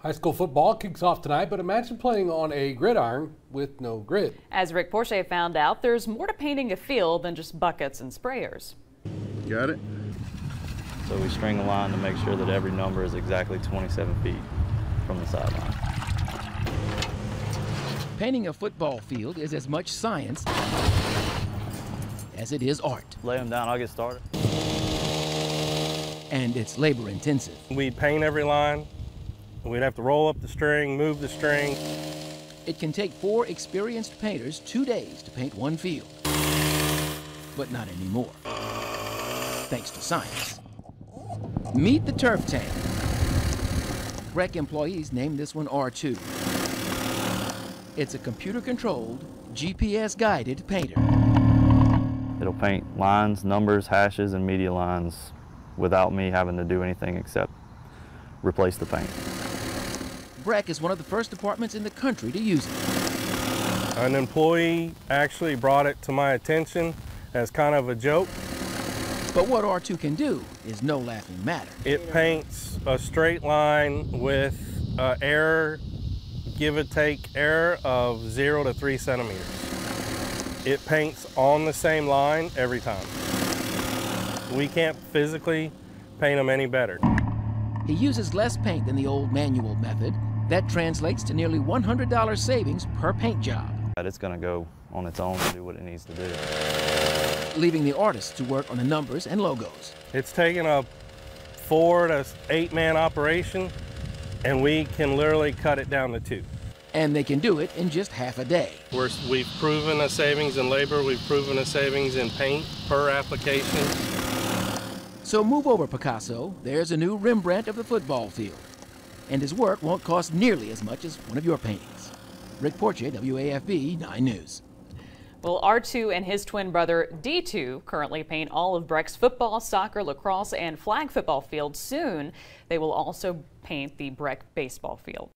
High school football kicks off tonight, but imagine playing on a gridiron with no grid. As Rick Porche found out, there's more to painting a field than just buckets and sprayers. Got it? So we string a line to make sure that every number is exactly 27 feet from the sideline. Painting a football field is as much science as it is art. Lay them down, I'll get started. And it's labor intensive. We'd paint every line. We'd have to roll up the string, move the string. It can take four experienced painters two days to paint one field. But not anymore. Thanks to science. Meet the turf tank. BREC employees named this one R2. It's a computer-controlled, GPS-guided painter. It'll paint lines, numbers, hashes, and media lines without me having to do anything except replace the paint. BREC is one of the first departments in the country to use it. An employee actually brought it to my attention as kind of a joke. But what R2 can do is no laughing matter. It paints a straight line with uh, an error, give or take error of zero to three centimeters. It paints on the same line every time. We can't physically paint them any better. He uses less paint than the old manual method. That translates to nearly $100 savings per paint job. It's going to go on its own and do what it needs to do. Leaving the artists to work on the numbers and logos. It's taken a four to eight man operation and we can literally cut it down to two. And they can do it in just half a day. We're, we've proven a savings in labor, we've proven a savings in paint per application. So move over, Picasso. There's a new Rembrandt of the football field. And his work won't cost nearly as much as one of your paintings. Rick Porche, WAFB 9 News. Well, R2 and his twin brother D2 currently paint all of BREC's football, soccer, lacrosse, and flag football fields. Soon, they will also paint the BREC baseball field.